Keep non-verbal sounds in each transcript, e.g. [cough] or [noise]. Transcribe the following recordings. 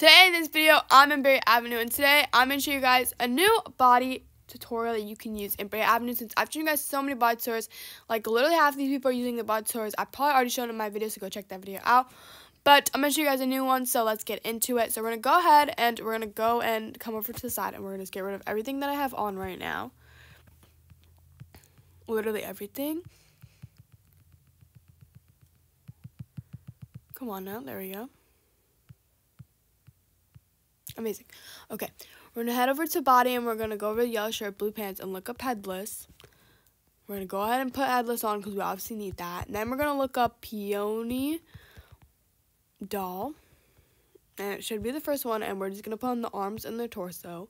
Today in this video, I'm in Berry Avenue, and today I'm going to show you guys a new body tutorial that you can use in Berry Avenue since I've shown you guys so many body tutorials. Like, literally half of these people are using the body tutorials. I've probably already shown in my video, so go check that video out. But I'm going to show you guys a new one, so let's get into it. So we're going to go ahead, and we're going to go and come over to the side, and we're going to get rid of everything that I have on right now. Literally everything. Come on now, there we go. Amazing. Okay, we're gonna head over to body and we're gonna go over the yellow shirt, blue pants, and look up headless. We're gonna go ahead and put headless on because we obviously need that. And then we're gonna look up peony doll. And it should be the first one, and we're just gonna put on the arms and the torso.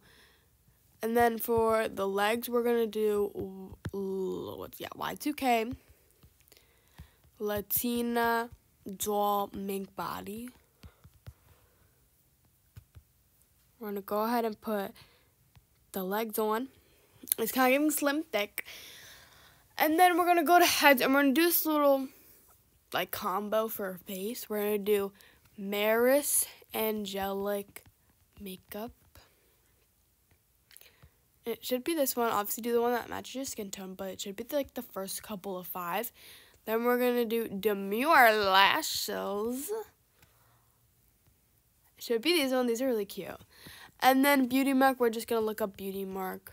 And then for the legs, we're gonna do what's yeah, Y2K. Latina doll mink body. We're going to go ahead and put the legs on. It's kind of getting slim thick. And then we're going to go to heads and we're going to do this little like combo for her face. We're going to do Maris Angelic makeup. It should be this one. Obviously do the one that matches your skin tone, but it should be like the first couple of five. Then we're going to do Demure Lashes. Should be these ones. These are really cute. And then Beauty Mark, we're just going to look up Beauty Mark.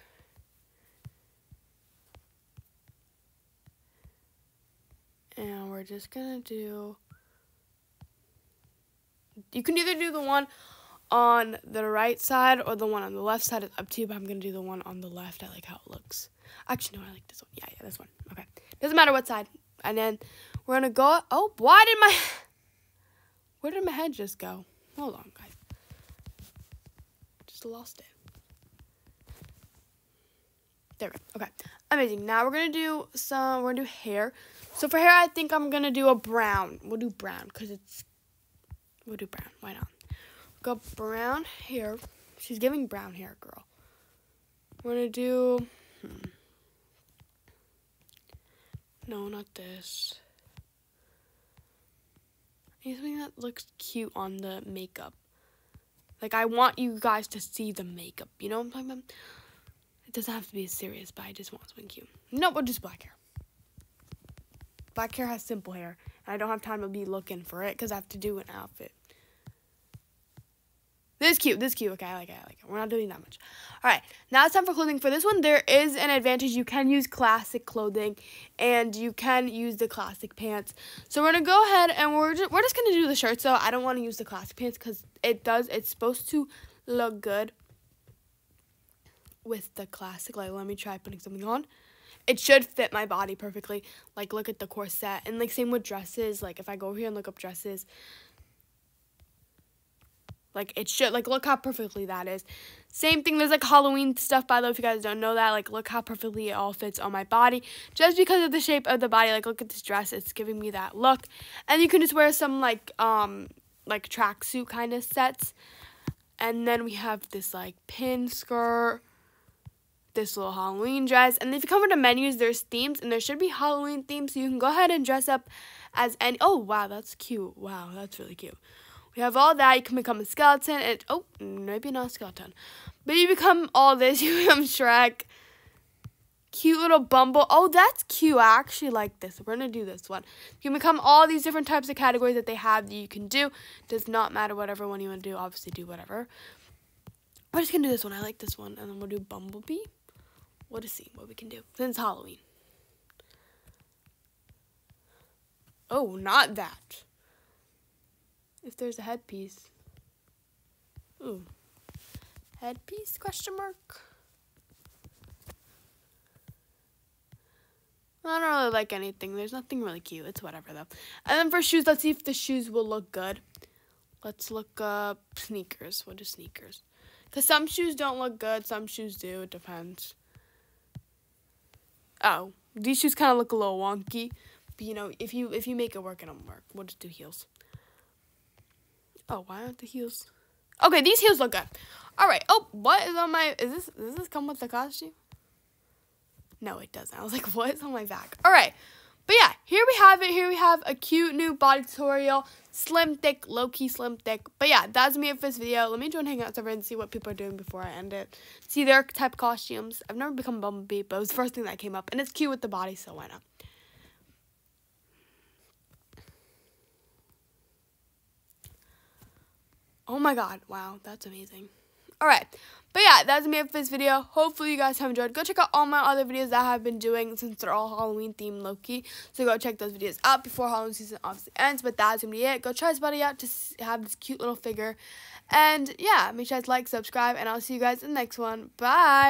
And we're just going to do... You can either do the one on the right side or the one on the left side. It's up to you, but I'm going to do the one on the left. I like how it looks. Actually, no, I like this one. Yeah, yeah, this one. Okay. Doesn't matter what side. And then we're gonna go. Oh, why did my [laughs] where did my head just go? Hold on, guys. Just lost it. There we go. Okay, amazing. Now we're gonna do some. We're gonna do hair. So for hair, I think I'm gonna do a brown. We'll do brown because it's. We'll do brown. Why not? Go brown hair. She's giving brown hair, girl. We're gonna do. Hmm. No, not this. Anything that looks cute on the makeup. Like, I want you guys to see the makeup. You know what I'm talking about? It doesn't have to be serious, but I just want something cute. No, we'll just black hair. Black hair has simple hair. And I don't have time to be looking for it because I have to do an outfit. This is cute. This is cute. Okay, I like it. I like it. We're not doing that much. All right, now it's time for clothing. For this one, there is an advantage. You can use classic clothing, and you can use the classic pants. So we're gonna go ahead and we're just, we're just gonna do the shirt. So I don't want to use the classic pants because it does. It's supposed to look good with the classic. Like, let me try putting something on. It should fit my body perfectly. Like, look at the corset, and like same with dresses. Like, if I go over here and look up dresses like it should like look how perfectly that is. Same thing, there's like Halloween stuff by the way if you guys don't know that. Like look how perfectly it all fits on my body. Just because of the shape of the body, like look at this dress, it's giving me that look. And you can just wear some like um like tracksuit kind of sets. And then we have this like pin skirt this little Halloween dress. And if you come over to menus, there's themes, and there should be Halloween themes, so you can go ahead and dress up as any. Oh, wow, that's cute. Wow, that's really cute. We have all that. You can become a skeleton. And, oh, maybe not a skeleton. But you become all this. [laughs] You become Shrek. Cute little Bumble. Oh, that's cute. I actually like this. We're going to do this one. You can become all these different types of categories that they have that you can do. Does not matter whatever one you want to do. Obviously, do whatever. We're just going to do this one. I like this one. And then we'll do Bumblebee. We'll just see what we can do. Since Halloween. Oh, not that if there's a headpiece. Ooh. Headpiece question mark? I don't really like anything. There's nothing really cute. It's whatever though. And then for shoes, let's see if the shoes will look good. Let's look up sneakers. What are sneakers? Because some shoes don't look good. Some shoes do. It depends. Oh, these shoes kind of look a little wonky. But you know, if you if you make it work, it'll work. We'll just do heels. Oh, why aren't the heels? Okay, these heels look good. All right. Oh, what is on my? Is this? Does this come with the costume? No, it doesn't. I was like, [laughs] what is on my back? All right. But yeah, here we have it. Here we have a cute new body tutorial. Slim, thick, low-key slim, thick. But yeah, that's me for this video. Let me join Hangout server and see what people are doing before I end it. See their type costumes. I've never become Bumblebee, but it was the first thing that came up. And it's cute with the body, so why not? Oh my god, wow, that's amazing. Alright, but yeah, that's me for this video. Hopefully you guys have enjoyed. Go check out all my other videos that I've been doing since they're all Halloween themed low-key. So go check those videos out before Halloween season obviously ends. But that's going to be it. Go try this buddy out to have this cute little figure. And yeah, make sure to like, subscribe, and I'll see you guys in the next one. Bye!